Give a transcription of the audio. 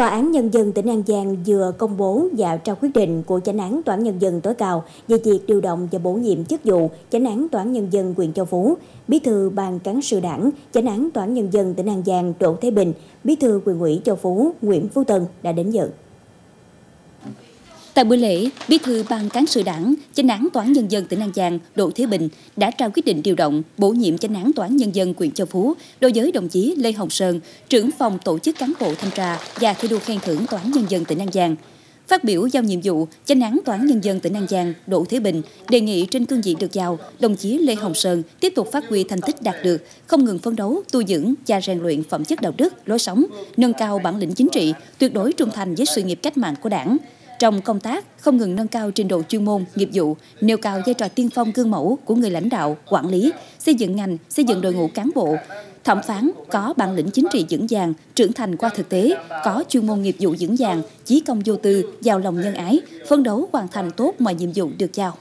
Tòa án Nhân dân tỉnh An Giang vừa công bố và trao quyết định của chánh án Tòa án Nhân dân tối cao về việc điều động và bổ nhiệm chức vụ chánh án Tòa án Nhân dân huyện Châu Phú, Bí thư Ban cán sự đảng, chánh án Tòa án Nhân dân tỉnh An Giang Đỗ Thế Bình, Bí thư quyền ủy Châu Phú Nguyễn Phú Tân đã đến dự. Tại buổi lễ, Bí thư Ban cán sự Đảng, Chánh án Tòa án Nhân dân tỉnh An Giang Đỗ Thế Bình đã trao quyết định điều động, bổ nhiệm Chánh án Tòa án Nhân dân huyện Châu Phú đối với đồng chí Lê Hồng Sơn, trưởng phòng tổ chức cán bộ thanh tra và thi đua khen thưởng Tòa án Nhân dân tỉnh An Giang. Phát biểu giao nhiệm vụ, Chánh án Tòa án Nhân dân tỉnh An Giang Đỗ Thế Bình đề nghị trên cương vị được giao, đồng chí Lê Hồng Sơn tiếp tục phát huy thành tích đạt được, không ngừng phấn đấu, tu dưỡng và rèn luyện phẩm chất đạo đức, lối sống, nâng cao bản lĩnh chính trị, tuyệt đối trung thành với sự nghiệp cách mạng của Đảng, trong công tác, không ngừng nâng cao trình độ chuyên môn, nghiệp vụ, nêu cao vai trò tiên phong gương mẫu của người lãnh đạo, quản lý, xây dựng ngành, xây dựng đội ngũ cán bộ, thẩm phán có bản lĩnh chính trị vững vàng, trưởng thành qua thực tế, có chuyên môn nghiệp vụ vững vàng, chí công vô tư, giàu lòng nhân ái, phân đấu hoàn thành tốt mọi nhiệm vụ được giao.